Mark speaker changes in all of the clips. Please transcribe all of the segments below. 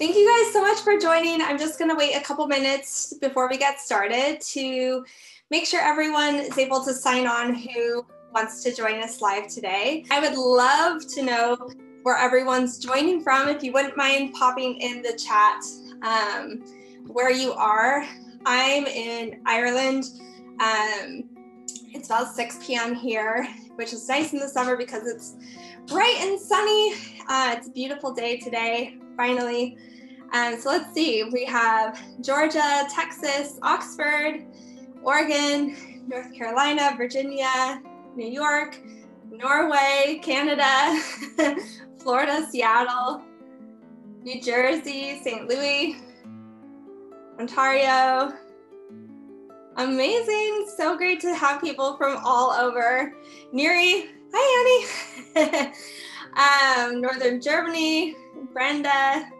Speaker 1: Thank you guys so much for joining. I'm just going to wait a couple minutes before we get started to make sure everyone is able to sign on who wants to join us live today. I would love to know where everyone's joining from. If you wouldn't mind popping in the chat um, where you are. I'm in Ireland. Um, it's about 6 p.m. here, which is nice in the summer because it's bright and sunny. Uh, it's a beautiful day today, finally. So let's see, we have Georgia, Texas, Oxford, Oregon, North Carolina, Virginia, New York, Norway, Canada, Florida, Seattle, New Jersey, St. Louis, Ontario. Amazing. So great to have people from all over. Neri, hi, Annie. um, Northern Germany, Brenda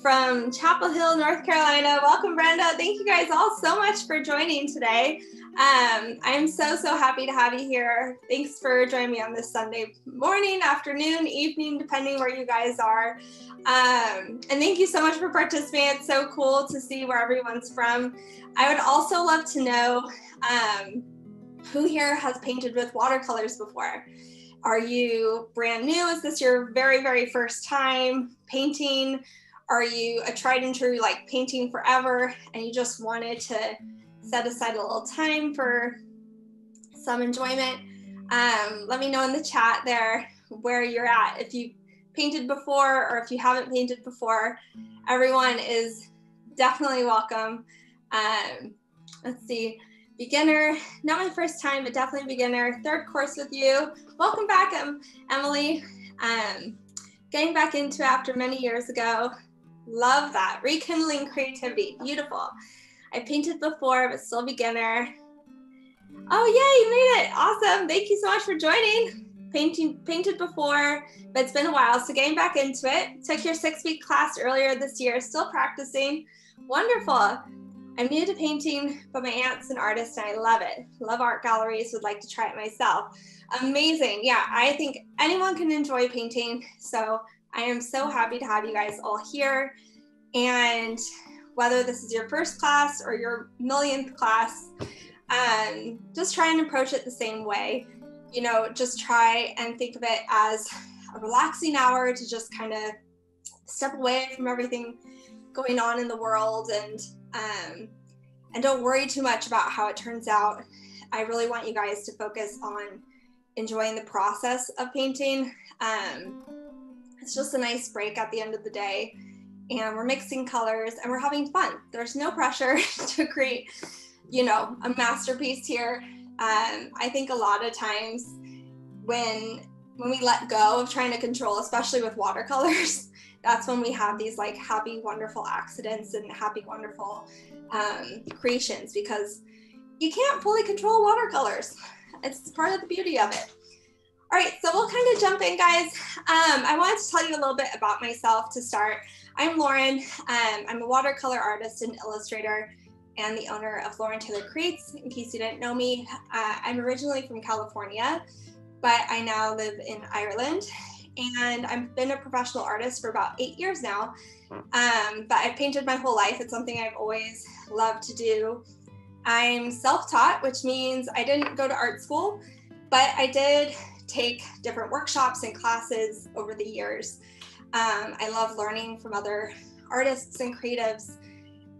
Speaker 1: from Chapel Hill, North Carolina. Welcome, Brenda. Thank you guys all so much for joining today. Um, I'm so, so happy to have you here. Thanks for joining me on this Sunday morning, afternoon, evening, depending where you guys are. Um, and thank you so much for participating. It's so cool to see where everyone's from. I would also love to know um, who here has painted with watercolors before? Are you brand new? Is this your very, very first time painting? Are you a tried and true, like painting forever, and you just wanted to set aside a little time for some enjoyment? Um, let me know in the chat there where you're at. If you painted before or if you haven't painted before, everyone is definitely welcome. Um, let's see, beginner, not my first time, but definitely beginner, third course with you. Welcome back, um, Emily. Um, getting back into after many years ago. Love that. Rekindling creativity. Beautiful. I painted before, but still beginner. Oh, yeah, you made it. Awesome. Thank you so much for joining painting painted before, but it's been a while. So getting back into it. Took your six week class earlier this year, still practicing. Wonderful. I'm new to painting, but my aunt's an artist and I love it. Love art galleries, would like to try it myself. Amazing. Yeah, I think anyone can enjoy painting. So I am so happy to have you guys all here. And whether this is your first class or your millionth class, um, just try and approach it the same way you know, just try and think of it as a relaxing hour to just kind of step away from everything going on in the world and um, and don't worry too much about how it turns out. I really want you guys to focus on enjoying the process of painting. Um, it's just a nice break at the end of the day, and we're mixing colors and we're having fun. There's no pressure to create, you know, a masterpiece here. Um, I think a lot of times when when we let go of trying to control, especially with watercolors, that's when we have these like happy, wonderful accidents and happy, wonderful um, creations because you can't fully control watercolors. It's part of the beauty of it. All right, so we'll kind of jump in, guys. Um, I wanted to tell you a little bit about myself to start. I'm Lauren. Um, I'm a watercolor artist and illustrator and the owner of Lauren Taylor Creates. In case you didn't know me, uh, I'm originally from California, but I now live in Ireland. And I've been a professional artist for about eight years now. Um, but I've painted my whole life. It's something I've always loved to do. I'm self taught, which means I didn't go to art school, but I did take different workshops and classes over the years. Um, I love learning from other artists and creatives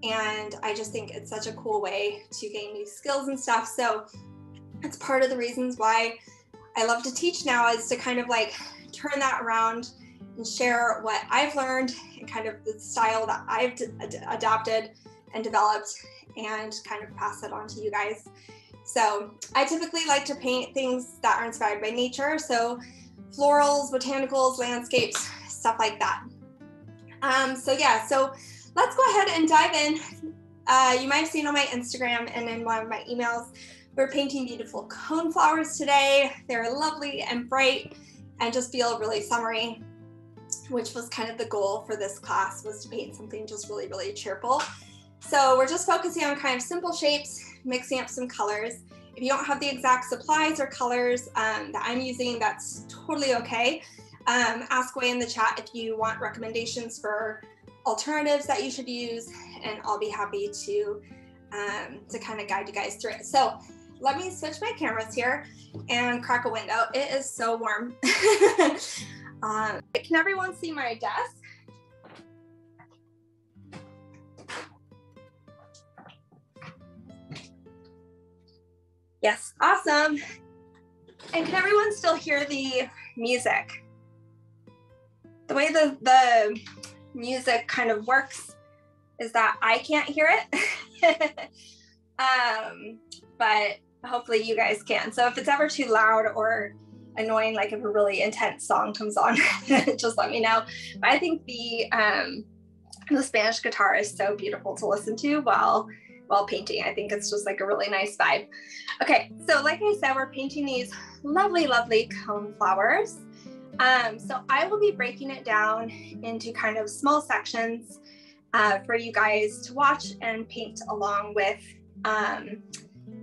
Speaker 1: and I just think it's such a cool way to gain new skills and stuff. So it's part of the reasons why I love to teach now is to kind of like turn that around and share what I've learned and kind of the style that I've adopted and developed and kind of pass it on to you guys. So I typically like to paint things that are inspired by nature. So florals, botanicals, landscapes, stuff like that. Um, so yeah, so let's go ahead and dive in. Uh, you might have seen on my Instagram and in one of my emails, we're painting beautiful cone flowers today. They're lovely and bright and just feel really summery, which was kind of the goal for this class was to paint something just really, really cheerful. So we're just focusing on kind of simple shapes, mixing up some colors. If you don't have the exact supplies or colors um, that I'm using, that's totally okay. Um, ask away in the chat if you want recommendations for alternatives that you should use, and I'll be happy to um, to kind of guide you guys through it. So let me switch my cameras here and crack a window. It is so warm. um, can everyone see my desk? Yes, awesome. And can everyone still hear the music? The way the, the music kind of works is that I can't hear it. um, but hopefully you guys can. So if it's ever too loud or annoying, like if a really intense song comes on, just let me know. But I think the um, the Spanish guitar is so beautiful to listen to while while painting. I think it's just like a really nice vibe. Okay, so like I said, we're painting these lovely, lovely cone flowers. Um, so I will be breaking it down into kind of small sections uh, for you guys to watch and paint along with. Um,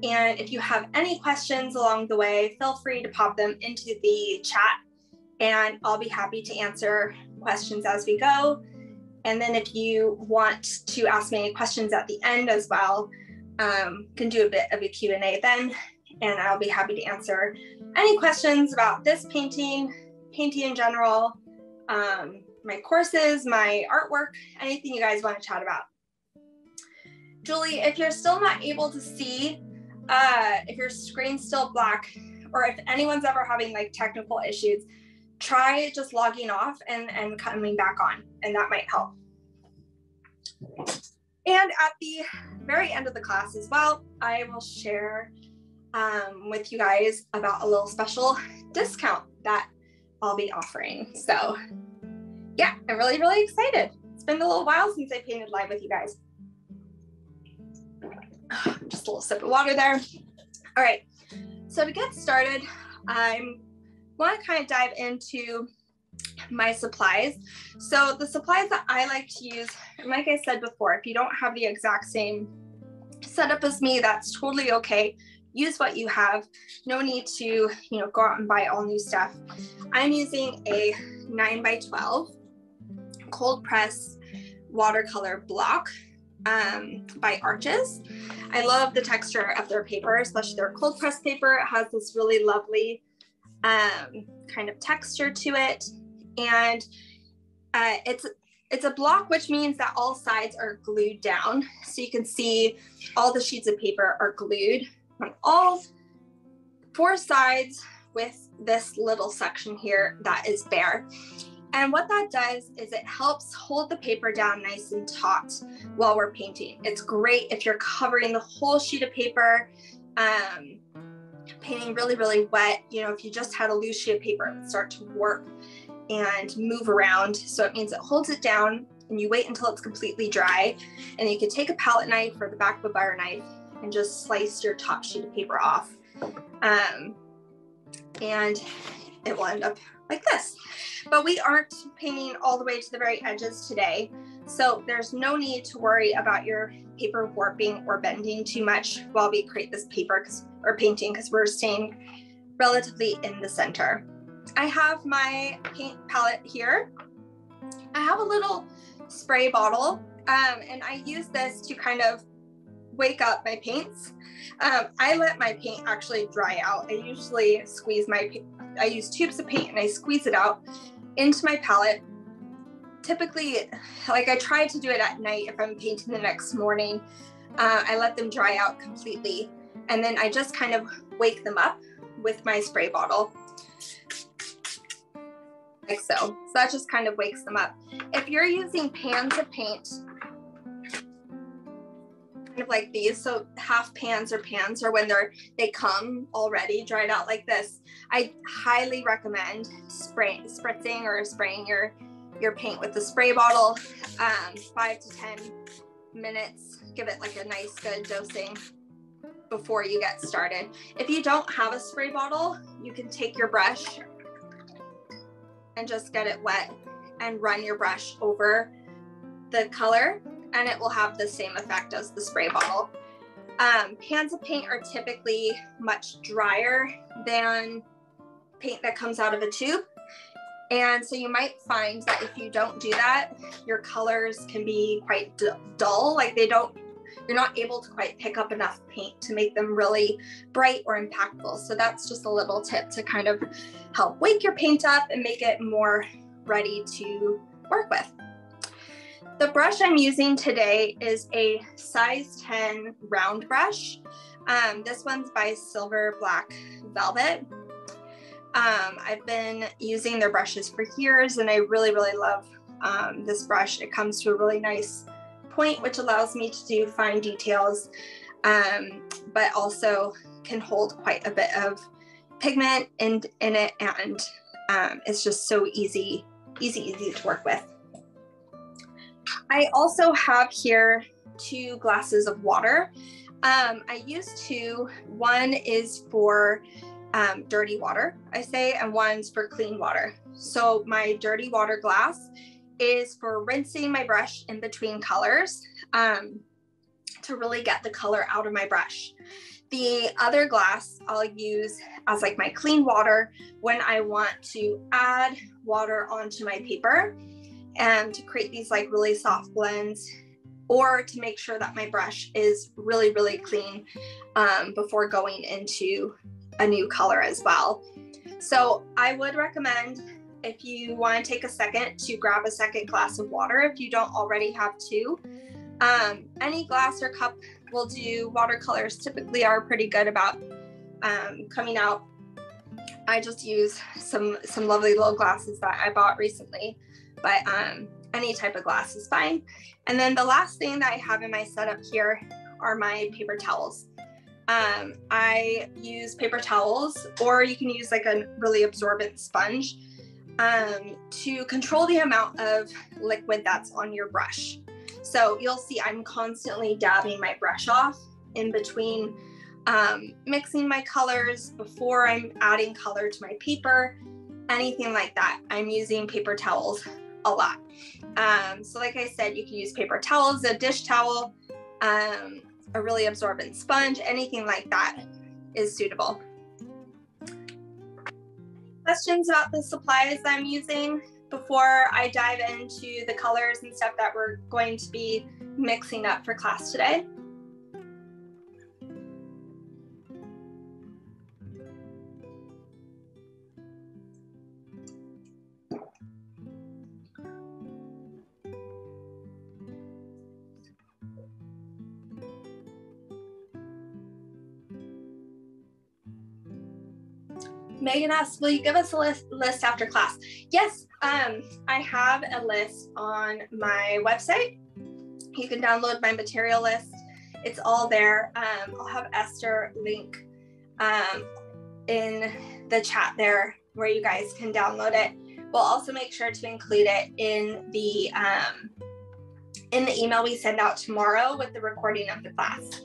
Speaker 1: and if you have any questions along the way, feel free to pop them into the chat and I'll be happy to answer questions as we go. And then if you want to ask me any questions at the end as well, um, can do a bit of a Q&A then, and I'll be happy to answer any questions about this painting, painting in general, um, my courses, my artwork, anything you guys want to chat about. Julie, if you're still not able to see, uh, if your screen's still black, or if anyone's ever having like technical issues, try just logging off and, and coming back on, and that might help. And at the very end of the class as well, I will share um, with you guys about a little special discount that I'll be offering. So yeah, I'm really, really excited. It's been a little while since I painted live with you guys. Just a little sip of water there. All right, so to get started, I'm want to kind of dive into my supplies. So the supplies that I like to use, and like I said before, if you don't have the exact same setup as me, that's totally okay. Use what you have. No need to, you know, go out and buy all new stuff. I'm using a 9 by 12 cold press watercolor block um, by Arches. I love the texture of their paper, especially their cold press paper. It has this really lovely um, kind of texture to it. And uh, it's it's a block, which means that all sides are glued down. So you can see all the sheets of paper are glued on all four sides with this little section here that is bare. And what that does is it helps hold the paper down nice and taut while we're painting. It's great if you're covering the whole sheet of paper, um, painting really, really wet. You know, if you just had a loose sheet of paper, it would start to warp and move around. So it means it holds it down and you wait until it's completely dry. And you can take a palette knife or the back of a butter knife and just slice your top sheet of paper off. Um, and it will end up like this. But we aren't painting all the way to the very edges today. So there's no need to worry about your paper warping or bending too much while we create this paper or painting because we're staying relatively in the center. I have my paint palette here. I have a little spray bottle um, and I use this to kind of wake up my paints. Um, I let my paint actually dry out. I usually squeeze my, I use tubes of paint and I squeeze it out into my palette. Typically, like I try to do it at night if I'm painting the next morning. Uh, I let them dry out completely and then I just kind of wake them up with my spray bottle like so. So that just kind of wakes them up. If you're using pans of paint, kind of like these, so half pans or pans, or when they're they come already dried out like this, I highly recommend spray, spritzing or spraying your your paint with the spray bottle, um, five to ten minutes. Give it like a nice good dosing before you get started. If you don't have a spray bottle, you can take your brush and just get it wet and run your brush over the color and it will have the same effect as the spray bottle. Um, pans of paint are typically much drier than paint that comes out of a tube. And so you might find that if you don't do that, your colors can be quite dull. Like they don't, you're not able to quite pick up enough paint to make them really bright or impactful. So that's just a little tip to kind of help wake your paint up and make it more ready to work with. The brush I'm using today is a size 10 round brush. Um, this one's by Silver Black Velvet. Um, I've been using their brushes for years and I really, really love um, this brush. It comes to a really nice point, which allows me to do fine details, um, but also can hold quite a bit of pigment in, in it and um, it's just so easy, easy, easy to work with. I also have here two glasses of water. Um, I use two. One is for um, dirty water, I say, and one's for clean water. So my dirty water glass is for rinsing my brush in between colors um, to really get the color out of my brush. The other glass I'll use as like my clean water when I want to add water onto my paper and to create these like really soft blends or to make sure that my brush is really, really clean um, before going into a new color as well. So I would recommend if you want to take a second to grab a second glass of water if you don't already have two. Um, any glass or cup will do. Watercolors typically are pretty good about um, coming out. I just use some some lovely little glasses that I bought recently, but um, any type of glass is fine. And then the last thing that I have in my setup here are my paper towels. Um, I use paper towels, or you can use like a really absorbent sponge um, to control the amount of liquid that's on your brush. So you'll see I'm constantly dabbing my brush off in between um, mixing my colors before I'm adding color to my paper, anything like that. I'm using paper towels a lot. Um, so like I said, you can use paper towels, a dish towel, um, a really absorbent sponge, anything like that is suitable. Questions about the supplies I'm using before I dive into the colors and stuff that we're going to be mixing up for class today? Megan asks, will you give us a list, list after class? Yes, um, I have a list on my website. You can download my material list. It's all there. Um, I'll have Esther link um, in the chat there where you guys can download it. We'll also make sure to include it in the um, in the email we send out tomorrow with the recording of the class.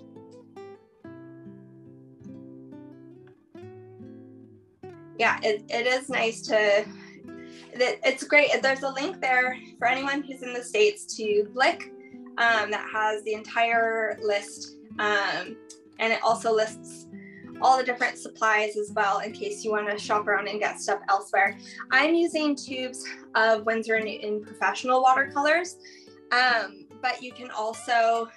Speaker 1: Yeah, it, it is nice to, it's great. There's a link there for anyone who's in the States to Blick um, that has the entire list. Um, and it also lists all the different supplies as well in case you want to shop around and get stuff elsewhere. I'm using tubes of Winsor & Newton professional watercolors, um, but you can also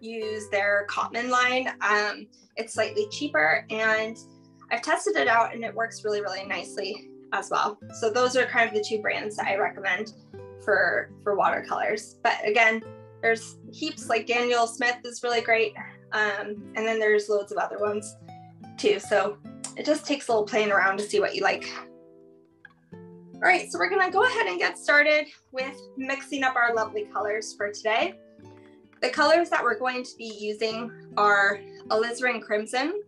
Speaker 1: use their Cotman line. Um, it's slightly cheaper and I've tested it out and it works really, really nicely as well. So those are kind of the two brands that I recommend for for watercolors. But again, there's heaps like Daniel Smith is really great. Um, and then there's loads of other ones too. So it just takes a little playing around to see what you like. All right, so we're gonna go ahead and get started with mixing up our lovely colors for today. The colors that we're going to be using are alizarin crimson,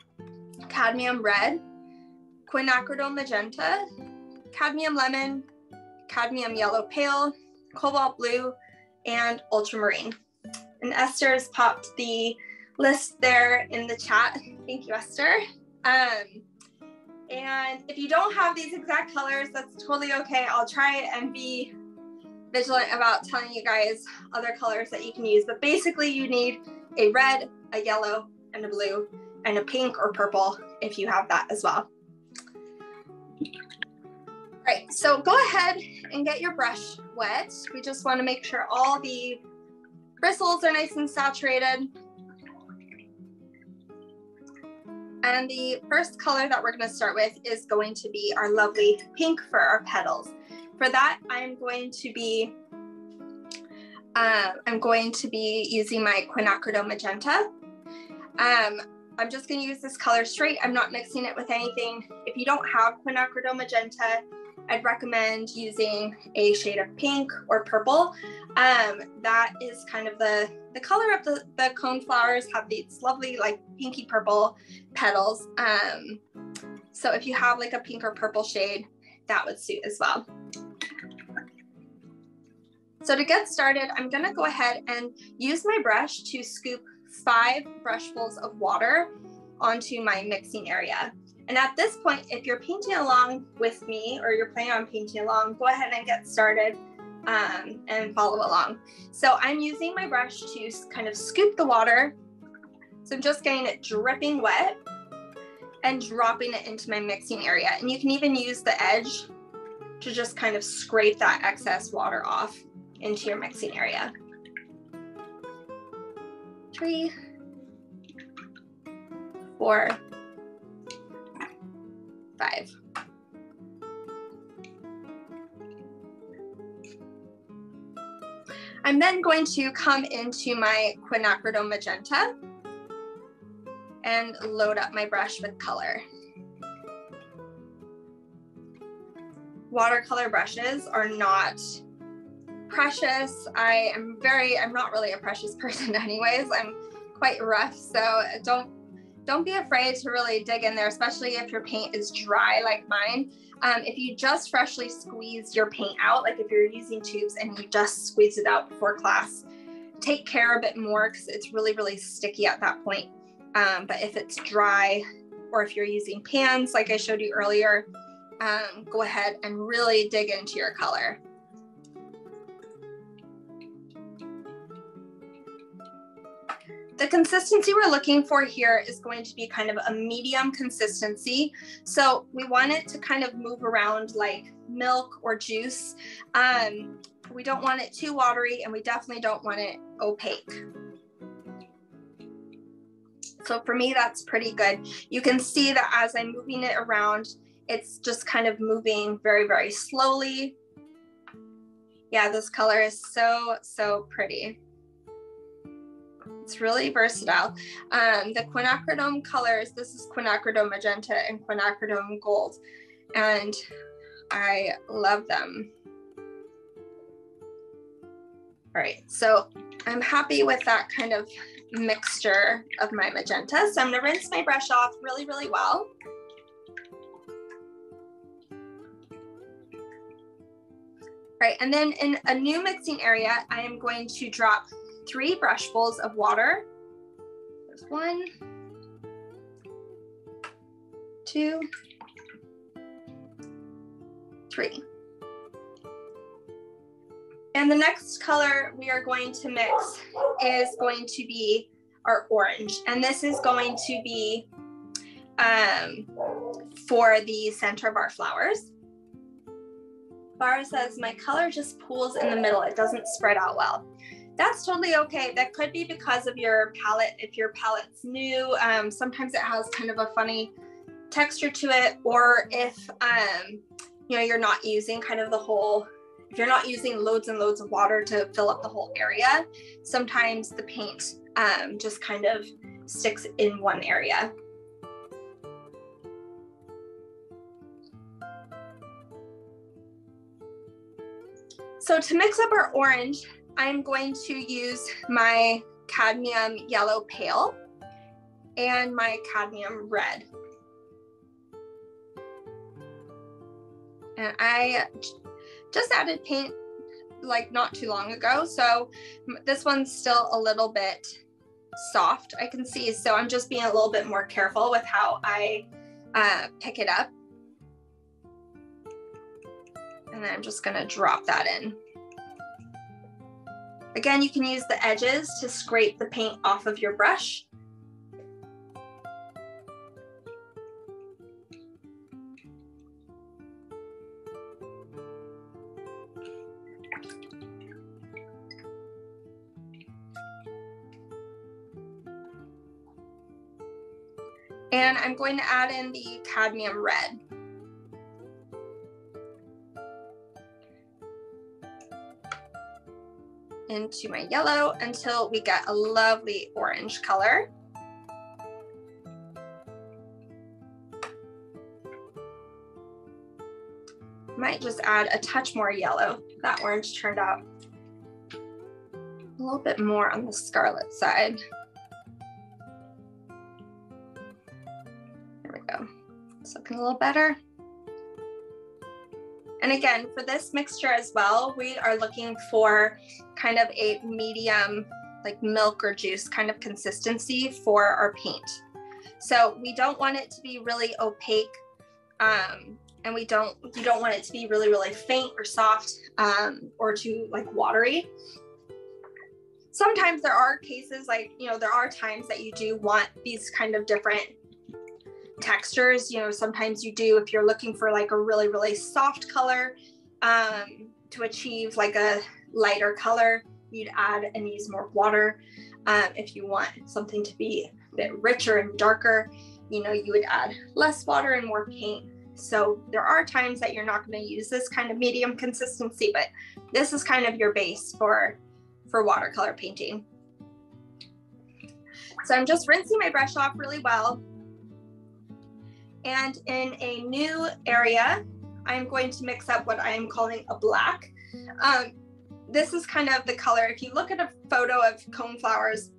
Speaker 1: cadmium red, quinacridone magenta, cadmium lemon, cadmium yellow pale, cobalt blue, and ultramarine. And Esther has popped the list there in the chat. Thank you, Esther. Um, and if you don't have these exact colors, that's totally okay. I'll try and be vigilant about telling you guys other colors that you can use. But basically, you need a red, a yellow, and a blue and a pink or purple if you have that as well. All right, so go ahead and get your brush wet. We just wanna make sure all the bristles are nice and saturated. And the first color that we're gonna start with is going to be our lovely pink for our petals. For that, I'm going to be uh, I'm going to be using my quinacridone magenta. Um, I'm just gonna use this color straight. I'm not mixing it with anything. If you don't have quinacridone magenta, I'd recommend using a shade of pink or purple. Um, that is kind of the, the color of the, the cone flowers have these lovely like pinky purple petals. Um, so if you have like a pink or purple shade, that would suit as well. So to get started, I'm gonna go ahead and use my brush to scoop five brushfuls of water onto my mixing area. And at this point, if you're painting along with me or you're planning on painting along, go ahead and get started um, and follow along. So I'm using my brush to kind of scoop the water. So I'm just getting it dripping wet and dropping it into my mixing area. And you can even use the edge to just kind of scrape that excess water off into your mixing area. Three, four, five. I'm then going to come into my quinacridone magenta and load up my brush with color. Watercolor brushes are not precious. I am very, I'm not really a precious person anyways. I'm quite rough, so don't don't be afraid to really dig in there, especially if your paint is dry like mine. Um, if you just freshly squeezed your paint out, like if you're using tubes and you just squeezed it out before class, take care a bit more because it's really, really sticky at that point. Um, but if it's dry or if you're using pans, like I showed you earlier, um, go ahead and really dig into your color. The consistency we're looking for here is going to be kind of a medium consistency. So we want it to kind of move around like milk or juice. Um, we don't want it too watery and we definitely don't want it opaque. So for me, that's pretty good. You can see that as I'm moving it around, it's just kind of moving very, very slowly. Yeah, this color is so, so pretty. It's really versatile. Um, the quinacridone colors, this is quinacridone magenta and quinacridone gold. And I love them. All right, so I'm happy with that kind of mixture of my magenta. So I'm gonna rinse my brush off really, really well. Right, and then in a new mixing area, I am going to drop three brushfuls of water. There's one, two, three. And the next color we are going to mix is going to be our orange. And this is going to be um, for the center of our flowers. Bara says, my color just pools in the middle. It doesn't spread out well that's totally okay. That could be because of your palette. If your palette's new, um, sometimes it has kind of a funny texture to it, or if um, you know you're not using kind of the whole. If you're not using loads and loads of water to fill up the whole area, sometimes the paint um, just kind of sticks in one area. So to mix up our orange, I'm going to use my cadmium yellow pale and my cadmium red. And I just added paint like not too long ago. So this one's still a little bit soft, I can see. So I'm just being a little bit more careful with how I uh, pick it up. And then I'm just gonna drop that in. Again, you can use the edges to scrape the paint off of your brush. And I'm going to add in the cadmium red. Into my yellow until we get a lovely orange color. Might just add a touch more yellow. That orange turned out a little bit more on the scarlet side. There we go. It's looking a little better. And again, for this mixture as well, we are looking for kind of a medium, like milk or juice kind of consistency for our paint. So we don't want it to be really opaque. Um, and we don't, you don't want it to be really, really faint or soft um, or too like watery. Sometimes there are cases like, you know, there are times that you do want these kind of different textures. You know, sometimes you do if you're looking for like a really, really soft color um, to achieve like a lighter color, you'd add and use more water. Um, if you want something to be a bit richer and darker, you know, you would add less water and more paint. So there are times that you're not going to use this kind of medium consistency, but this is kind of your base for, for watercolor painting. So I'm just rinsing my brush off really well. And in a new area, I'm going to mix up what I am calling a black. Um, this is kind of the color. If you look at a photo of cone flowers,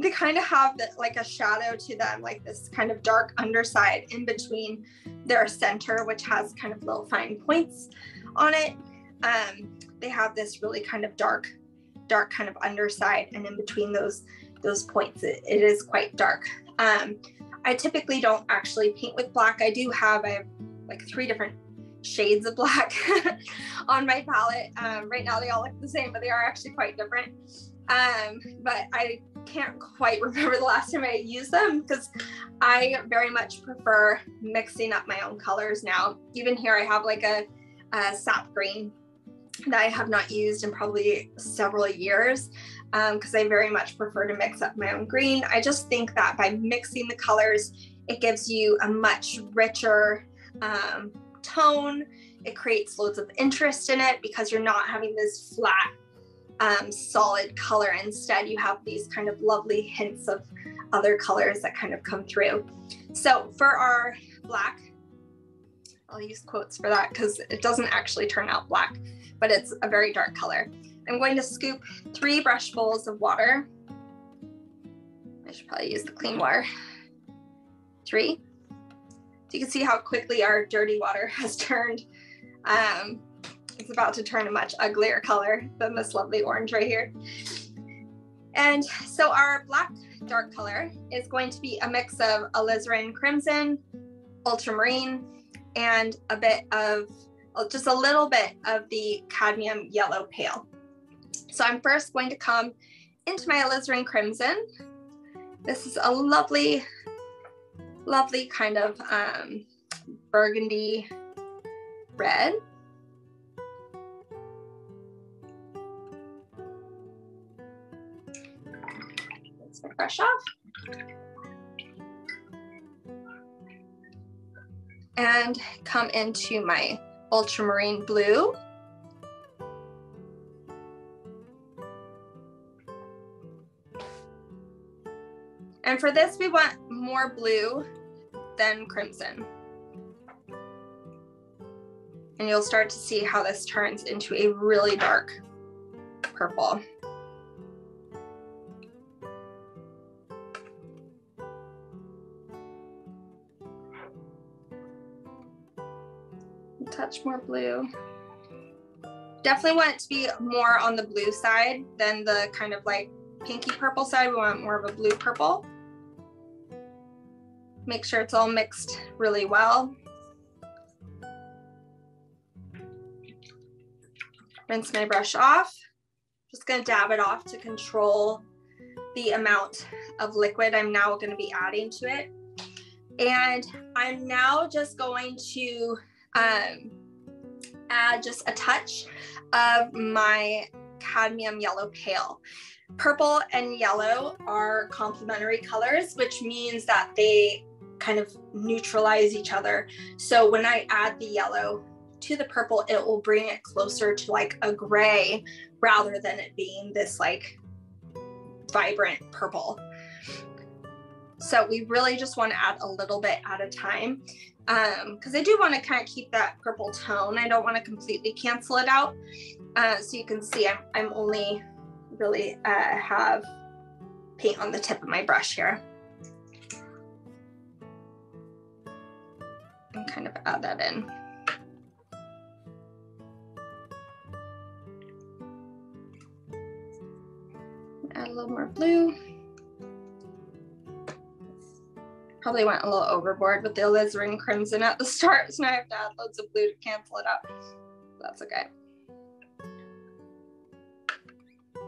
Speaker 1: they kind of have the, like a shadow to them, like this kind of dark underside in between their center, which has kind of little fine points on it. Um, they have this really kind of dark, dark kind of underside, and in between those those points, it, it is quite dark. Um, I typically don't actually paint with black. I do have, I have like three different shades of black on my palette. Um, right now they all look the same, but they are actually quite different. Um, but I can't quite remember the last time I used them because I very much prefer mixing up my own colors now. Even here I have like a, a sap green that I have not used in probably several years because um, I very much prefer to mix up my own green. I just think that by mixing the colors, it gives you a much richer um, tone. It creates loads of interest in it because you're not having this flat, um, solid color. Instead, you have these kind of lovely hints of other colors that kind of come through. So for our black, I'll use quotes for that because it doesn't actually turn out black, but it's a very dark color. I'm going to scoop three brushfuls of water. I should probably use the clean water. Three. So you can see how quickly our dirty water has turned. Um, it's about to turn a much uglier color than this lovely orange right here. And so our black dark color is going to be a mix of alizarin crimson, ultramarine, and a bit of, just a little bit of the cadmium yellow pale. So I'm first going to come into my alizarin crimson. This is a lovely, lovely kind of um, burgundy red. Brush off. And come into my ultramarine blue. And for this, we want more blue than crimson. And you'll start to see how this turns into a really dark purple. touch more blue. Definitely want it to be more on the blue side than the kind of like pinky purple side. We want more of a blue purple. Make sure it's all mixed really well. Rinse my brush off. Just gonna dab it off to control the amount of liquid I'm now gonna be adding to it. And I'm now just going to um, add just a touch of my cadmium yellow pale. Purple and yellow are complementary colors, which means that they kind of neutralize each other. So when I add the yellow to the purple, it will bring it closer to like a gray rather than it being this like vibrant purple. So we really just want to add a little bit at a time because um, I do want to kind of keep that purple tone. I don't want to completely cancel it out. Uh, so you can see I'm, I'm only really uh, have paint on the tip of my brush here. Kind of add that in. Add a little more blue. Probably went a little overboard with the alizarin crimson at the start, so now I have to add loads of blue to cancel it out. That's okay.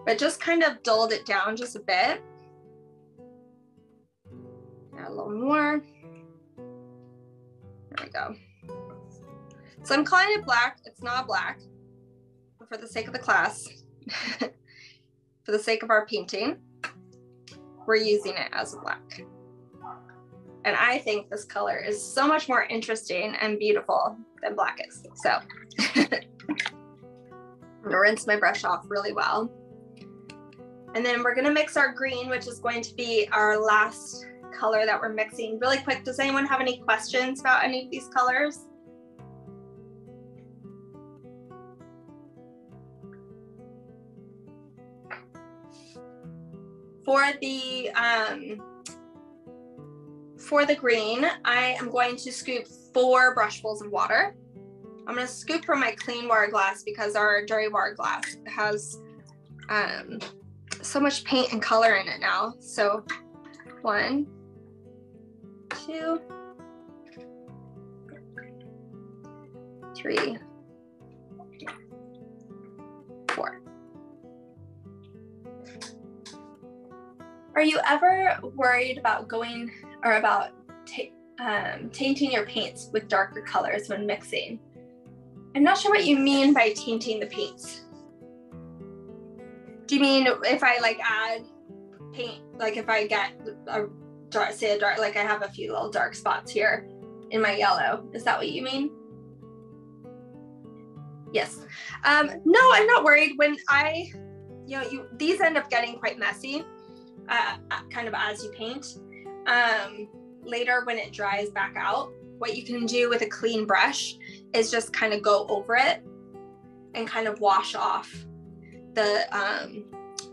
Speaker 1: But just kind of dulled it down just a bit. Add a little more. Go. So I'm calling it black. It's not black, for the sake of the class, for the sake of our painting, we're using it as black. And I think this color is so much more interesting and beautiful than black is. So I'm gonna rinse my brush off really well. And then we're gonna mix our green, which is going to be our last color that we're mixing. Really quick, does anyone have any questions about any of these colors? For the um, for the green, I am going to scoop four brushfuls of water. I'm going to scoop from my clean water glass because our dirty water glass has um, so much paint and color in it now. So one, two, three, four. Are you ever worried about going or about um, tainting your paints with darker colors when mixing. I'm not sure what you mean by tainting the paints. Do you mean if I like add paint, like if I get a dark, say a dark, like I have a few little dark spots here in my yellow. Is that what you mean? Yes. Um, no, I'm not worried. When I, you know, you these end up getting quite messy, uh, kind of as you paint um, later when it dries back out, what you can do with a clean brush is just kind of go over it and kind of wash off the um,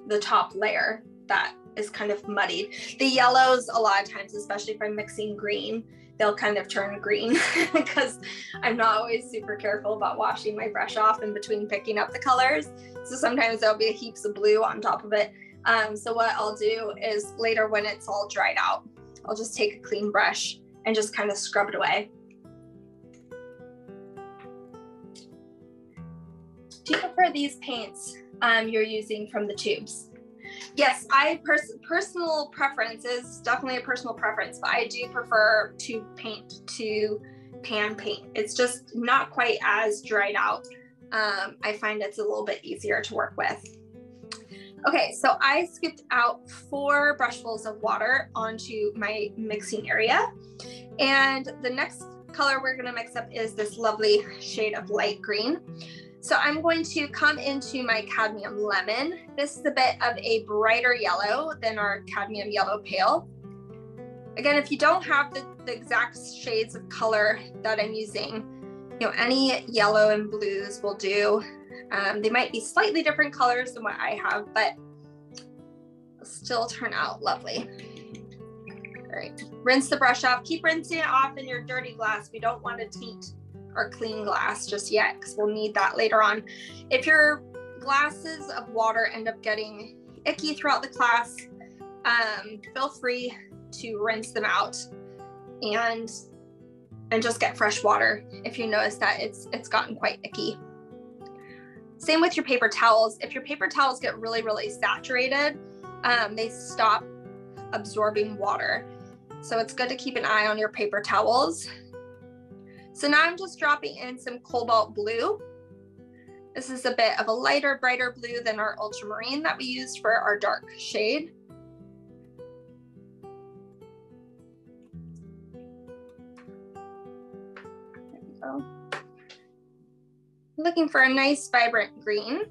Speaker 1: the top layer that is kind of muddied. The yellows, a lot of times, especially if I'm mixing green, they'll kind of turn green because I'm not always super careful about washing my brush off in between picking up the colors. So sometimes there'll be heaps of blue on top of it. Um, so what I'll do is later when it's all dried out, I'll just take a clean brush and just kind of scrub it away. Do you prefer these paints um, you're using from the tubes? Yes, I pers personal is definitely a personal preference, but I do prefer to paint to pan paint. It's just not quite as dried out. Um, I find it's a little bit easier to work with. Okay, so I scooped out four brushfuls of water onto my mixing area. And the next color we're gonna mix up is this lovely shade of light green. So I'm going to come into my cadmium lemon. This is a bit of a brighter yellow than our cadmium yellow pale. Again, if you don't have the, the exact shades of color that I'm using, you know, any yellow and blues will do. Um, they might be slightly different colors than what I have, but still turn out lovely. All right, rinse the brush off. Keep rinsing it off in your dirty glass. We don't want to taint our clean glass just yet because we'll need that later on. If your glasses of water end up getting icky throughout the class, um, feel free to rinse them out and and just get fresh water if you notice that it's it's gotten quite icky. Same with your paper towels. If your paper towels get really, really saturated, um, they stop absorbing water. So it's good to keep an eye on your paper towels. So now I'm just dropping in some cobalt blue. This is a bit of a lighter, brighter blue than our ultramarine that we used for our dark shade. There we go. Looking for a nice vibrant green.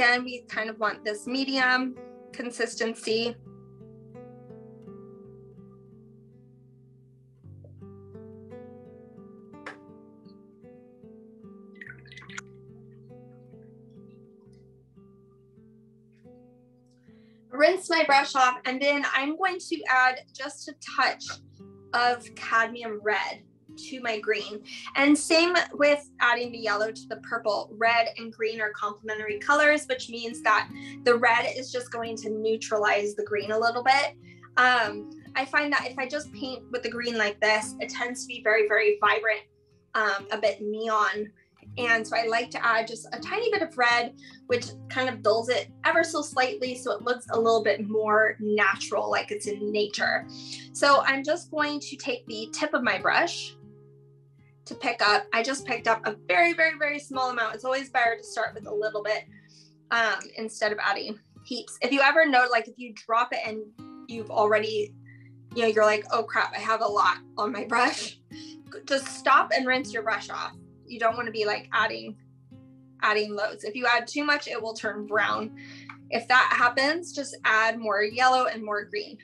Speaker 1: Again, we kind of want this medium consistency. Rinse my brush off and then I'm going to add just a touch of cadmium red to my green. And same with adding the yellow to the purple. Red and green are complementary colors, which means that the red is just going to neutralize the green a little bit. Um, I find that if I just paint with the green like this, it tends to be very, very vibrant, um, a bit neon. And so I like to add just a tiny bit of red, which kind of dulls it ever so slightly so it looks a little bit more natural, like it's in nature. So I'm just going to take the tip of my brush to pick up. I just picked up a very, very, very small amount. It's always better to start with a little bit um, instead of adding heaps. If you ever know, like if you drop it and you've already, you know, you're like, oh crap, I have a lot on my brush, just stop and rinse your brush off. You don't want to be like adding, adding loads. If you add too much, it will turn brown. If that happens, just add more yellow and more green.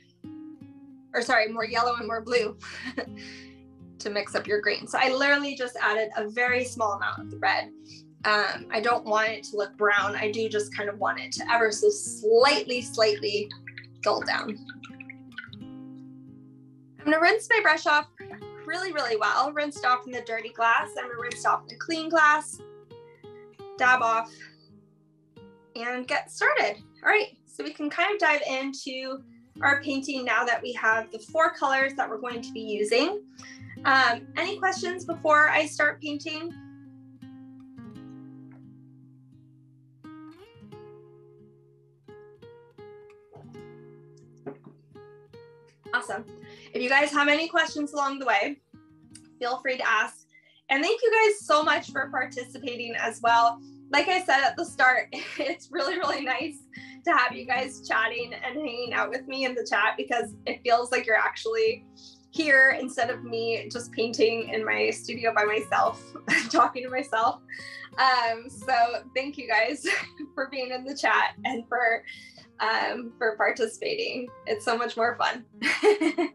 Speaker 1: Or sorry, more yellow and more blue. to mix up your green. So I literally just added a very small amount of the red. Um, I don't want it to look brown. I do just kind of want it to ever so slightly, slightly dull down. I'm gonna rinse my brush off really, really well. Rinsed off in the dirty glass. I'm gonna rinse off in the clean glass, dab off, and get started. All right, so we can kind of dive into our painting now that we have the four colors that we're going to be using. Um, any questions before I start painting? Awesome. If you guys have any questions along the way, feel free to ask. And thank you guys so much for participating as well. Like I said at the start, it's really, really nice to have you guys chatting and hanging out with me in the chat because it feels like you're actually here instead of me just painting in my studio by myself, talking to myself. Um, so thank you guys for being in the chat and for um, for participating. It's so much more fun.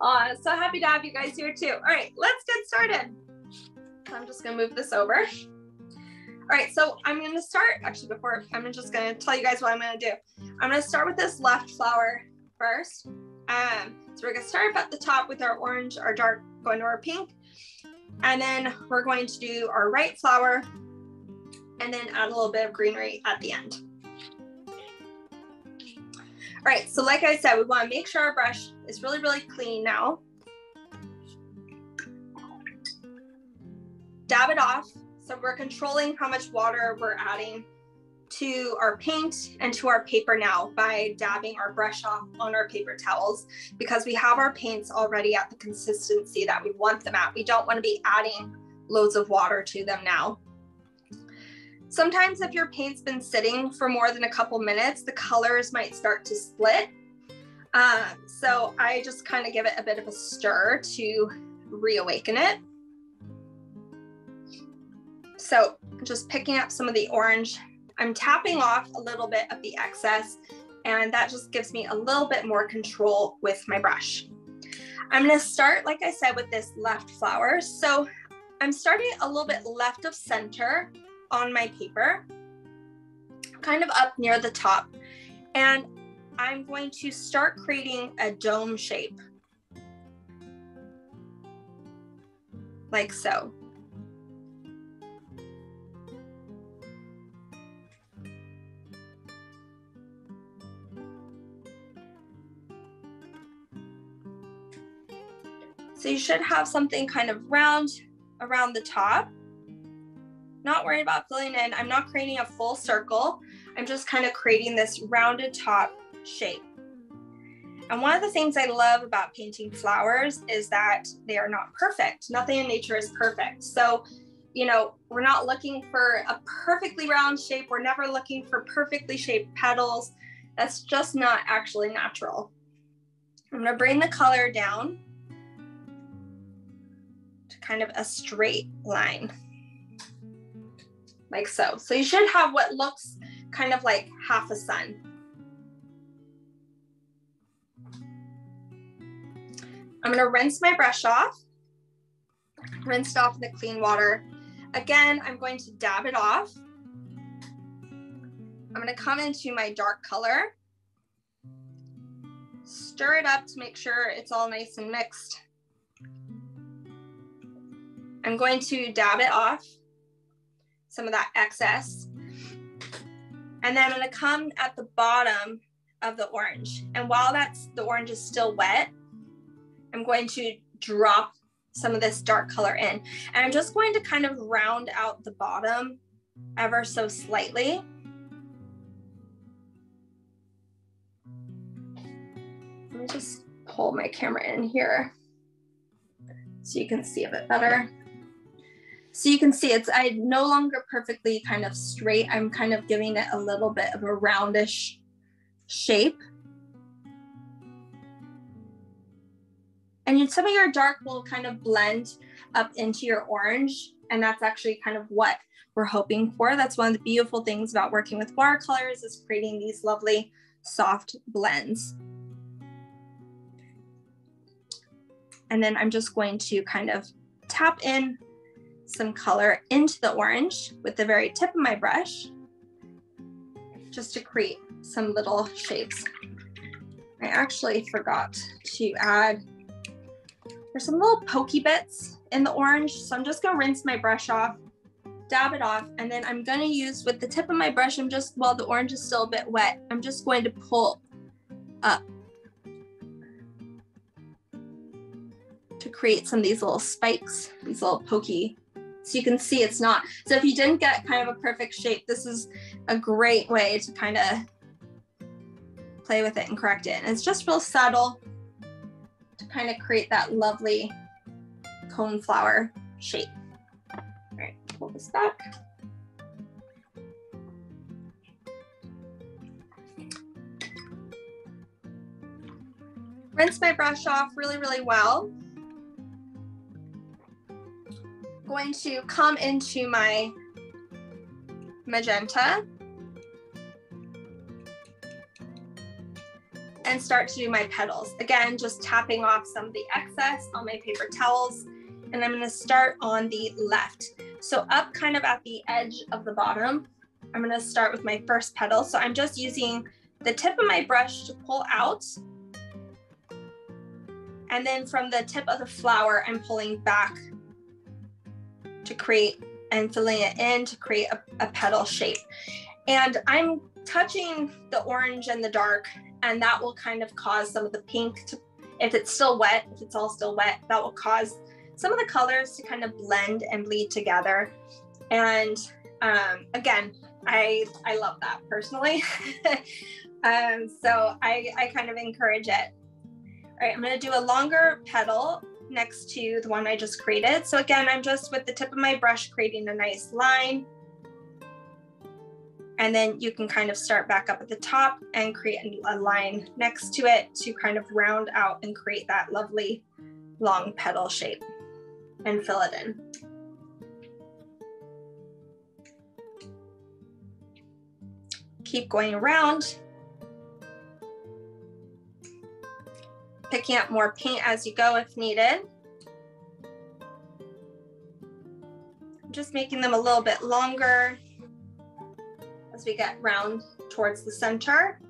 Speaker 1: uh, so happy to have you guys here too. All right, let's get started. I'm just gonna move this over. All right, so I'm gonna start, actually before, I'm just gonna tell you guys what I'm gonna do. I'm gonna start with this left flower first. Um, so we're gonna start up at the top with our orange, our dark going to our pink. And then we're going to do our right flower and then add a little bit of greenery at the end. All right, so like I said, we wanna make sure our brush is really, really clean now. Dab it off. So we're controlling how much water we're adding to our paint and to our paper now by dabbing our brush off on our paper towels because we have our paints already at the consistency that we want them at. We don't want to be adding loads of water to them now. Sometimes if your paint's been sitting for more than a couple minutes, the colors might start to split. Um, so I just kind of give it a bit of a stir to reawaken it. So just picking up some of the orange I'm tapping off a little bit of the excess and that just gives me a little bit more control with my brush. I'm gonna start, like I said, with this left flower. So I'm starting a little bit left of center on my paper, kind of up near the top. And I'm going to start creating a dome shape. Like so. So you should have something kind of round around the top. Not worried about filling in. I'm not creating a full circle. I'm just kind of creating this rounded top shape. And one of the things I love about painting flowers is that they are not perfect. Nothing in nature is perfect. So, you know, we're not looking for a perfectly round shape. We're never looking for perfectly shaped petals. That's just not actually natural. I'm gonna bring the color down kind of a straight line, like so. So you should have what looks kind of like half a sun. I'm gonna rinse my brush off, rinsed off in the clean water. Again, I'm going to dab it off. I'm gonna come into my dark color, stir it up to make sure it's all nice and mixed. I'm going to dab it off, some of that excess. And then I'm gonna come at the bottom of the orange. And while that's the orange is still wet, I'm going to drop some of this dark color in. And I'm just going to kind of round out the bottom ever so slightly. Let me just pull my camera in here so you can see a bit better. So you can see it's I no longer perfectly kind of straight. I'm kind of giving it a little bit of a roundish shape. And some of your dark will kind of blend up into your orange. And that's actually kind of what we're hoping for. That's one of the beautiful things about working with watercolors is creating these lovely soft blends. And then I'm just going to kind of tap in some color into the orange with the very tip of my brush, just to create some little shapes. I actually forgot to add there's some little pokey bits in the orange. So I'm just gonna rinse my brush off, dab it off, and then I'm gonna use with the tip of my brush, I'm just, while the orange is still a bit wet, I'm just going to pull up to create some of these little spikes, these little pokey. So you can see it's not, so if you didn't get kind of a perfect shape, this is a great way to kind of play with it and correct it. And it's just real subtle to kind of create that lovely cone flower shape. All right, pull this back. Rinse my brush off really, really well. Going to come into my magenta and start to do my petals. Again, just tapping off some of the excess on my paper towels. And I'm gonna start on the left. So up kind of at the edge of the bottom, I'm gonna start with my first petal. So I'm just using the tip of my brush to pull out. And then from the tip of the flower, I'm pulling back to create and filling it in to create a, a petal shape. And I'm touching the orange and the dark and that will kind of cause some of the pink to, if it's still wet, if it's all still wet, that will cause some of the colors to kind of blend and bleed together. And um, again, I I love that personally. um, so I, I kind of encourage it. All right, I'm gonna do a longer petal next to the one I just created. So again, I'm just with the tip of my brush creating a nice line and then you can kind of start back up at the top and create a line next to it to kind of round out and create that lovely long petal shape and fill it in. Keep going around. Picking up more paint as you go if needed. Just making them a little bit longer as we get round towards the center.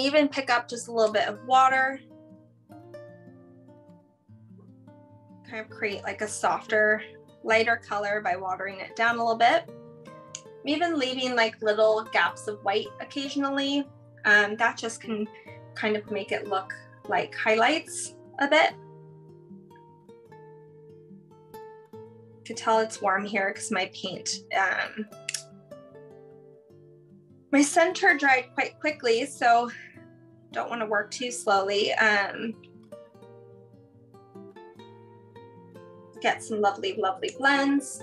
Speaker 1: Can even pick up just a little bit of water. Kind of create like a softer lighter color by watering it down a little bit. even leaving like little gaps of white occasionally. Um, that just can kind of make it look like highlights a bit. You can tell it's warm here because my paint, um, my center dried quite quickly, so don't want to work too slowly. Um, get some lovely, lovely blends.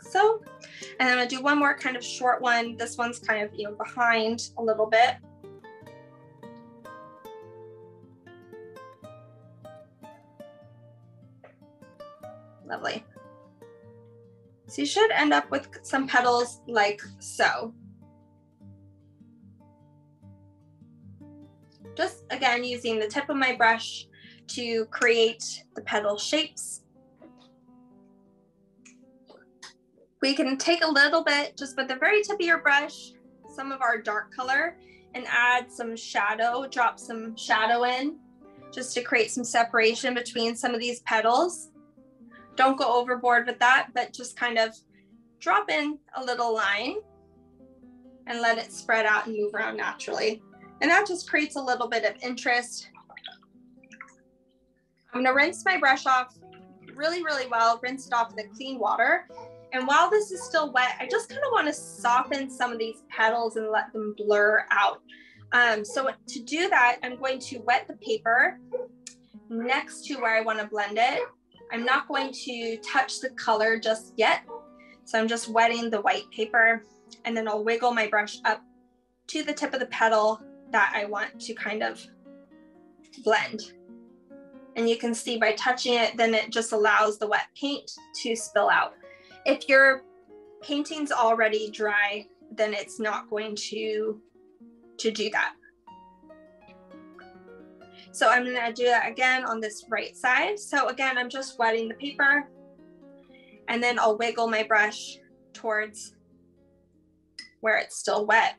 Speaker 1: So, and I'm gonna do one more kind of short one. This one's kind of, you know, behind a little bit. So you should end up with some petals like so. Just again, using the tip of my brush to create the petal shapes. We can take a little bit just with the very tip of your brush, some of our dark color and add some shadow, drop some shadow in just to create some separation between some of these petals. Don't go overboard with that, but just kind of drop in a little line and let it spread out and move around naturally. And that just creates a little bit of interest. I'm gonna rinse my brush off really, really well, rinse it off with clean water. And while this is still wet, I just kind of want to soften some of these petals and let them blur out. Um, so to do that, I'm going to wet the paper next to where I want to blend it. I'm not going to touch the color just yet. So I'm just wetting the white paper and then I'll wiggle my brush up to the tip of the petal that I want to kind of blend. And you can see by touching it, then it just allows the wet paint to spill out. If your painting's already dry, then it's not going to, to do that. So I'm gonna do that again on this right side. So again, I'm just wetting the paper and then I'll wiggle my brush towards where it's still wet.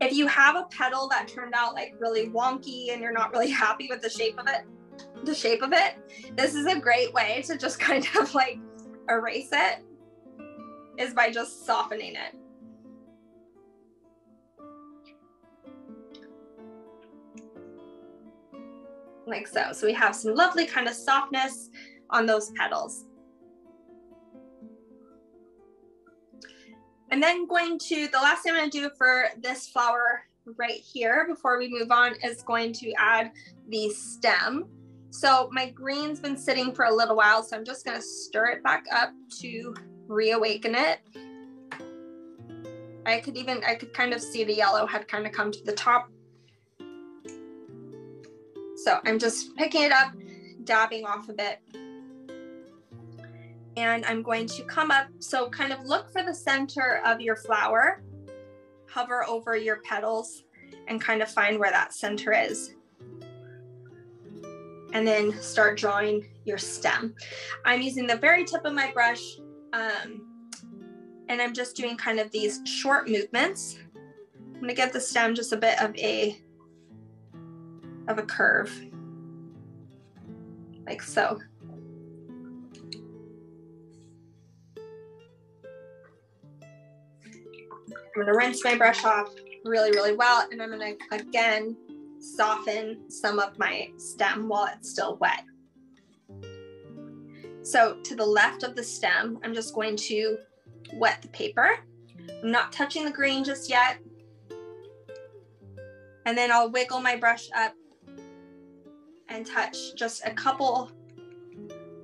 Speaker 1: If you have a petal that turned out like really wonky and you're not really happy with the shape of it, the shape of it, this is a great way to just kind of like erase it is by just softening it. Like so. So we have some lovely kind of softness on those petals. And then going to, the last thing I'm gonna do for this flower right here before we move on is going to add the stem. So my green's been sitting for a little while, so I'm just gonna stir it back up to reawaken it. I could even, I could kind of see the yellow had kind of come to the top so I'm just picking it up, dabbing off a bit. And I'm going to come up, so kind of look for the center of your flower, hover over your petals and kind of find where that center is. And then start drawing your stem. I'm using the very tip of my brush um, and I'm just doing kind of these short movements. I'm gonna give the stem just a bit of a of a curve, like so. I'm gonna rinse my brush off really, really well, and I'm gonna again soften some of my stem while it's still wet. So to the left of the stem, I'm just going to wet the paper. I'm not touching the green just yet. And then I'll wiggle my brush up and touch just a couple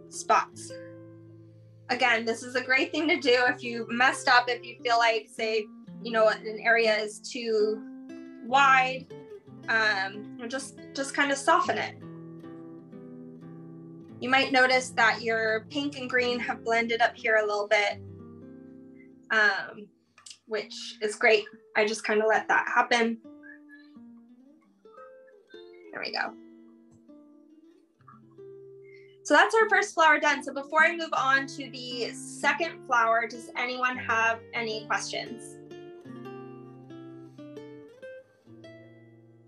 Speaker 1: spots. Again, this is a great thing to do if you messed up, if you feel like, say, you know, an area is too wide, um, just, just kind of soften it. You might notice that your pink and green have blended up here a little bit, um, which is great. I just kind of let that happen. There we go. So that's our first flower done. So before I move on to the second flower, does anyone have any questions?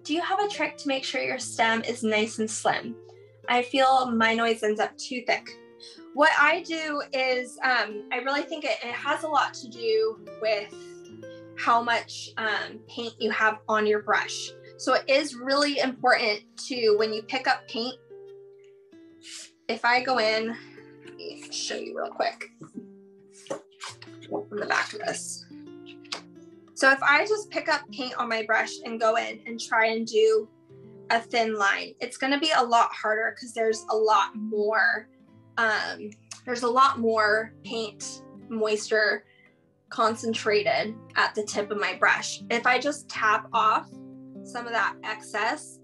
Speaker 1: do you have a trick to make sure your stem is nice and slim? I feel my noise ends up too thick. What I do is, um, I really think it, it, has a lot to do with how much um, paint you have on your brush. So it is really important to, when you pick up paint, if I go in, let me show you real quick from the back of this. So if I just pick up paint on my brush and go in and try and do a thin line, it's gonna be a lot harder because there's a lot more, um, there's a lot more paint moisture concentrated at the tip of my brush. If I just tap off some of that excess,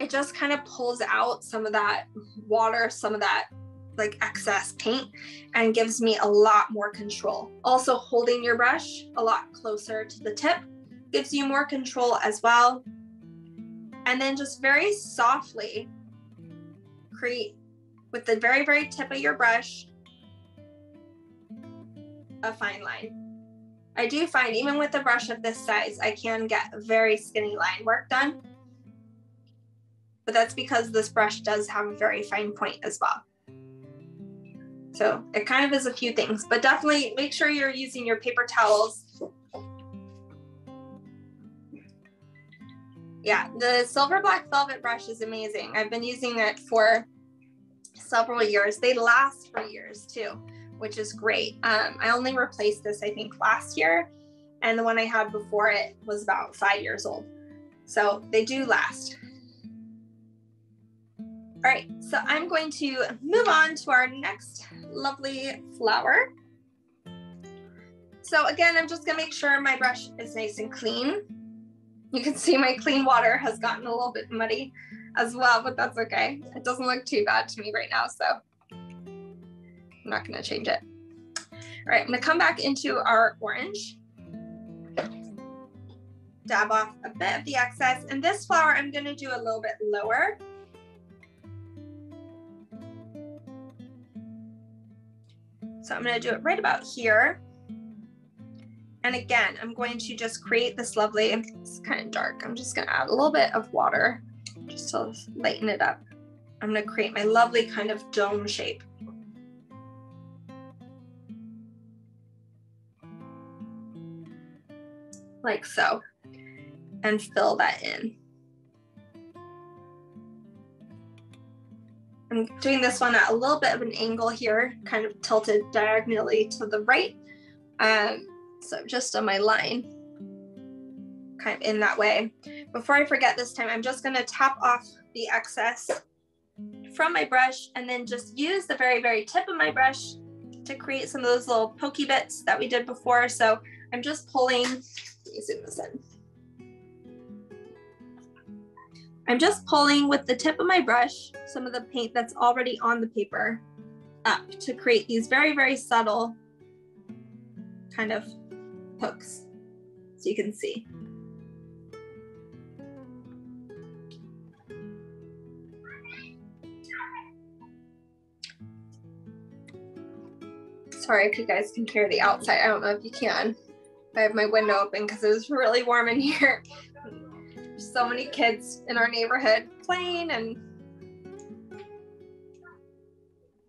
Speaker 1: it just kind of pulls out some of that water, some of that like excess paint and gives me a lot more control. Also holding your brush a lot closer to the tip gives you more control as well. And then just very softly create with the very, very tip of your brush, a fine line. I do find even with a brush of this size, I can get very skinny line work done. But that's because this brush does have a very fine point as well. So it kind of is a few things, but definitely make sure you're using your paper towels. Yeah, the silver black velvet brush is amazing. I've been using it for several years. They last for years too, which is great. Um, I only replaced this, I think, last year, and the one I had before it was about five years old. So they do last. All right, so I'm going to move on to our next lovely flower. So again, I'm just gonna make sure my brush is nice and clean. You can see my clean water has gotten a little bit muddy as well, but that's okay. It doesn't look too bad to me right now, so I'm not gonna change it. All right, I'm gonna come back into our orange. Dab off a bit of the excess. And this flower, I'm gonna do a little bit lower So I'm gonna do it right about here. And again, I'm going to just create this lovely, it's kind of dark. I'm just gonna add a little bit of water just to lighten it up. I'm gonna create my lovely kind of dome shape. Like so, and fill that in. I'm doing this one at a little bit of an angle here, kind of tilted diagonally to the right. Um, so just on my line, kind of in that way. Before I forget this time, I'm just gonna tap off the excess from my brush and then just use the very, very tip of my brush to create some of those little pokey bits that we did before. So I'm just pulling, let me zoom this in. I'm just pulling with the tip of my brush some of the paint that's already on the paper up to create these very, very subtle kind of hooks so you can see. Sorry if you guys can hear the outside. I don't know if you can. I have my window open because it was really warm in here so many kids in our neighborhood playing and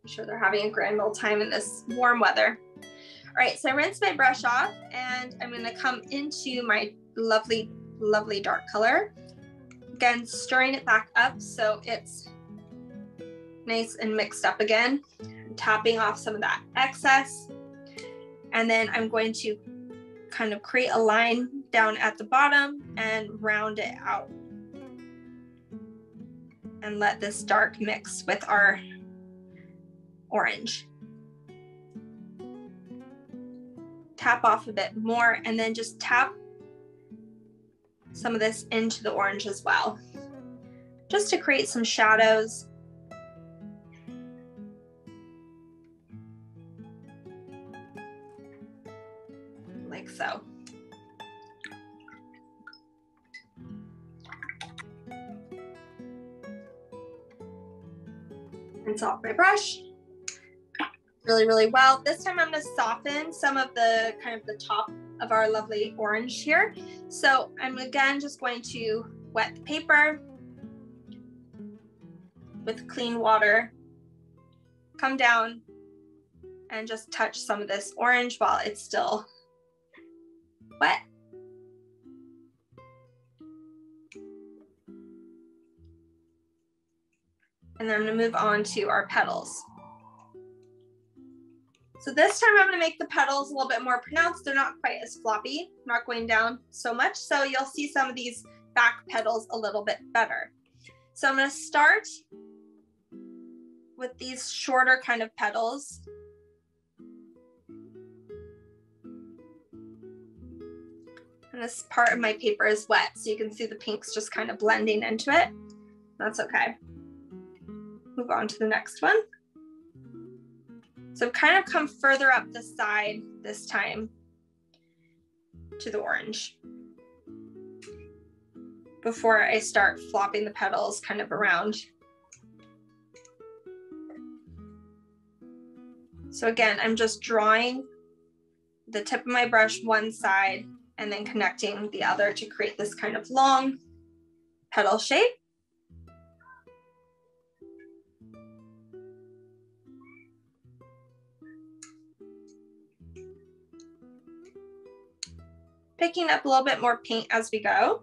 Speaker 1: I'm sure they're having a grand old time in this warm weather. All right, so I rinsed my brush off and I'm gonna come into my lovely, lovely dark color. Again, stirring it back up so it's nice and mixed up again. I'm tapping off some of that excess. And then I'm going to kind of create a line down at the bottom and round it out. And let this dark mix with our orange. Tap off a bit more and then just tap some of this into the orange as well. Just to create some shadows. Like so. Rinse off my brush really, really well. This time I'm gonna soften some of the kind of the top of our lovely orange here. So I'm again just going to wet the paper with clean water, come down and just touch some of this orange while it's still wet. And then I'm gonna move on to our petals. So this time I'm gonna make the petals a little bit more pronounced. They're not quite as floppy, not going down so much. So you'll see some of these back petals a little bit better. So I'm gonna start with these shorter kind of petals. And this part of my paper is wet, so you can see the pinks just kind of blending into it. That's okay move on to the next one. So I've kind of come further up the side this time to the orange before I start flopping the petals kind of around. So again, I'm just drawing the tip of my brush one side and then connecting the other to create this kind of long petal shape. Picking up a little bit more paint as we go.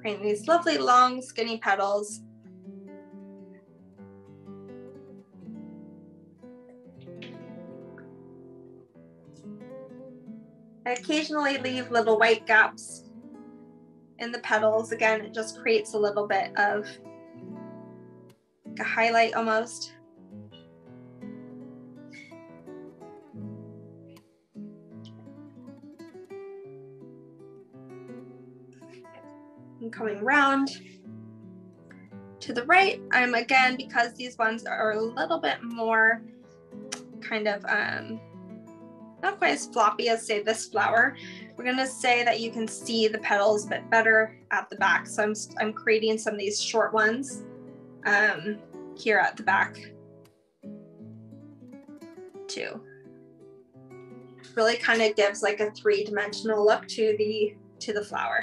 Speaker 1: Creating these lovely long skinny petals. I occasionally leave little white gaps in the petals. Again, it just creates a little bit of a highlight almost. And coming around to the right, I'm again, because these ones are a little bit more kind of um, not quite as floppy as say this flower, we're gonna say that you can see the petals a bit better at the back. So I'm, I'm creating some of these short ones um, here at the back too. Really kind of gives like a three-dimensional look to the to the flower.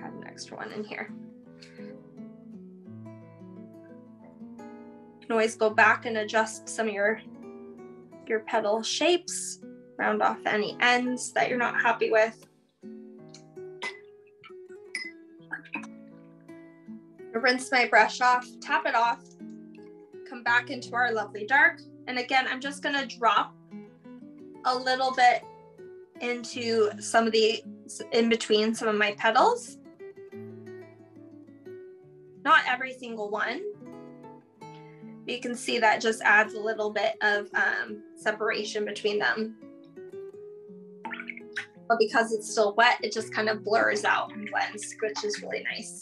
Speaker 1: Have an extra one in here. You can always go back and adjust some of your your petal shapes round off any ends that you're not happy with. rinse my brush off, tap it off, come back into our lovely dark. And again, I'm just gonna drop a little bit into some of the, in between some of my petals. Not every single one. You can see that just adds a little bit of um, separation between them but because it's still wet, it just kind of blurs out and blends, which is really nice.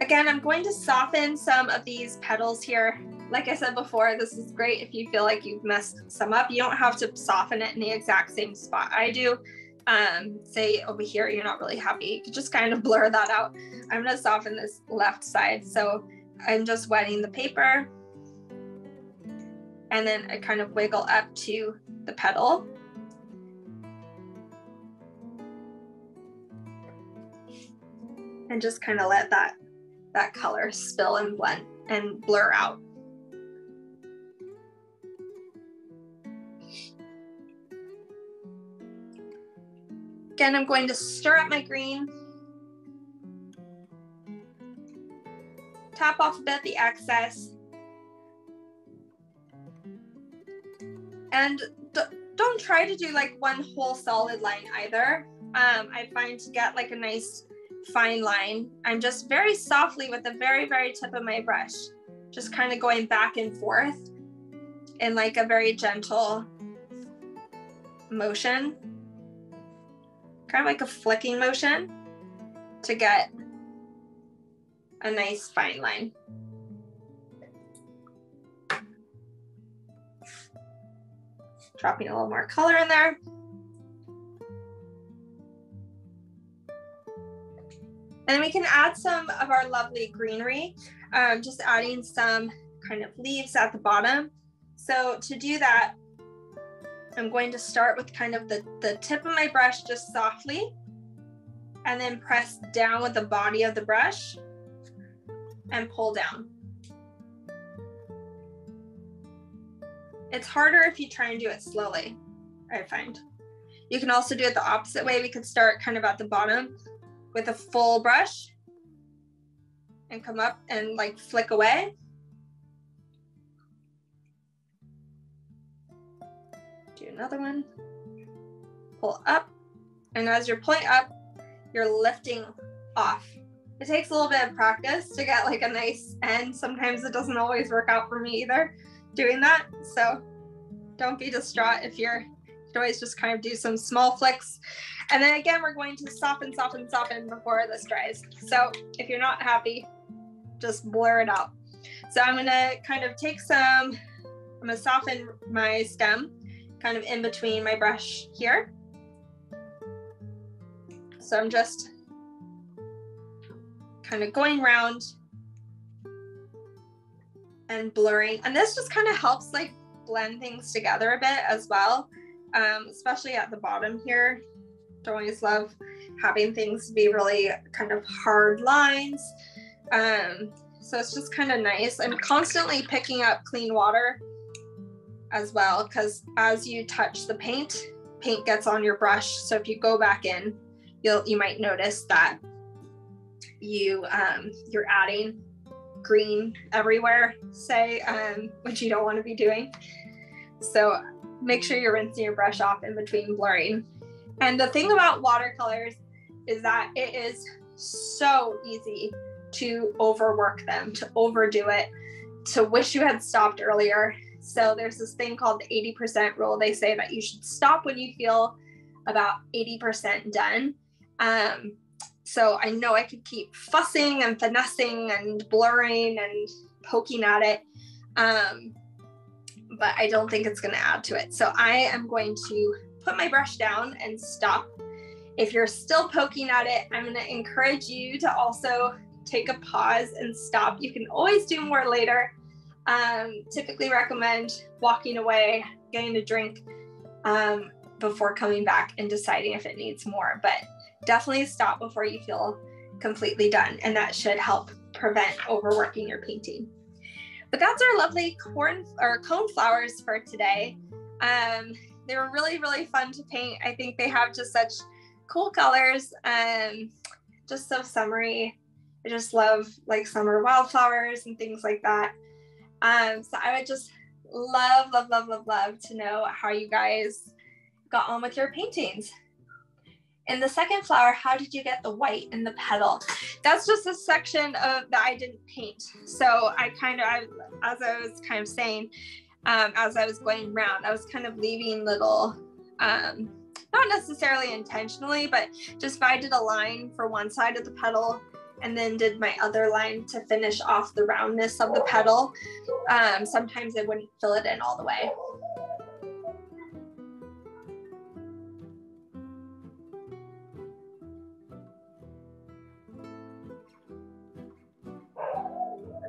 Speaker 1: Again, I'm going to soften some of these petals here. Like I said before, this is great if you feel like you've messed some up. You don't have to soften it in the exact same spot I do. Um, say over here, you're not really happy. You can just kind of blur that out. I'm gonna soften this left side. So I'm just wetting the paper and then I kind of wiggle up to the petal. And just kind of let that, that color spill and blend and blur out. Again, I'm going to stir up my green. Tap off a bit the excess And don't try to do like one whole solid line either. Um, I find to get like a nice fine line, I'm just very softly with the very, very tip of my brush, just kind of going back and forth in like a very gentle motion, kind of like a flicking motion to get a nice fine line. dropping a little more color in there. And we can add some of our lovely greenery, um, just adding some kind of leaves at the bottom. So to do that, I'm going to start with kind of the, the tip of my brush just softly and then press down with the body of the brush and pull down. It's harder if you try and do it slowly, I find. You can also do it the opposite way. We could start kind of at the bottom with a full brush and come up and like flick away. Another one. Pull up. And as you're pulling up, you're lifting off. It takes a little bit of practice to get like a nice end. Sometimes it doesn't always work out for me either doing that. So don't be distraught if you're you always just kind of do some small flicks. And then again, we're going to soften, soften, soften before this dries. So if you're not happy, just blur it out. So I'm gonna kind of take some, I'm gonna soften my stem kind of in between my brush here. So I'm just kind of going around and blurring. And this just kind of helps like blend things together a bit as well, um, especially at the bottom here. Don't always love having things be really kind of hard lines. Um, so it's just kind of nice. I'm constantly picking up clean water as well because as you touch the paint, paint gets on your brush. So if you go back in, you'll you might notice that you um, you're adding green everywhere, say, um, which you don't want to be doing. So make sure you're rinsing your brush off in between blurring. And the thing about watercolors is that it is so easy to overwork them, to overdo it, to wish you had stopped earlier. So there's this thing called the 80% rule. They say that you should stop when you feel about 80% done. Um, so I know I could keep fussing and finessing and blurring and poking at it. Um, but I don't think it's going to add to it. So I am going to put my brush down and stop. If you're still poking at it, I'm going to encourage you to also take a pause and stop. You can always do more later. Um, typically recommend walking away, getting a drink um, before coming back and deciding if it needs more. But definitely stop before you feel completely done, and that should help prevent overworking your painting. But that's our lovely corn or cone flowers for today. Um, they were really, really fun to paint. I think they have just such cool colors and just so summery. I just love like summer wildflowers and things like that. Um, so I would just love, love, love, love, love to know how you guys got on with your paintings. In the second flower, how did you get the white in the petal? That's just a section of that I didn't paint. So I kind of, I, as I was kind of saying, um, as I was going around, I was kind of leaving little, um, not necessarily intentionally, but just if I did a line for one side of the petal and then did my other line to finish off the roundness of the petal, um, sometimes I wouldn't fill it in all the way.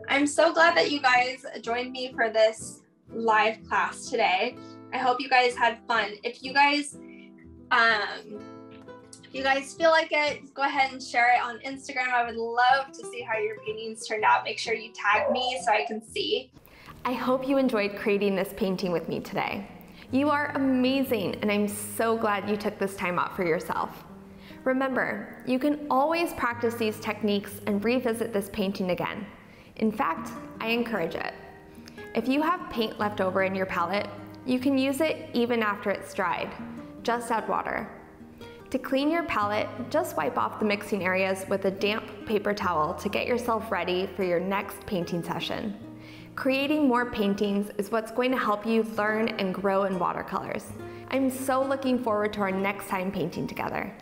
Speaker 1: I'm so glad that you guys joined me for this live class today. I hope you guys had fun. If you guys um you guys feel like it, go ahead and share it on Instagram. I would love to see how your paintings turned out. Make sure you tag me so I can see.
Speaker 2: I hope you enjoyed creating this painting with me today. You are amazing, and I'm so glad you took this time out for yourself. Remember, you can always practice these techniques and revisit this painting again. In fact, I encourage it. If you have paint left over in your palette, you can use it even after it's dried. Just add water. To clean your palette, just wipe off the mixing areas with a damp paper towel to get yourself ready for your next painting session. Creating more paintings is what's going to help you learn and grow in watercolors. I'm so looking forward to our next time painting together.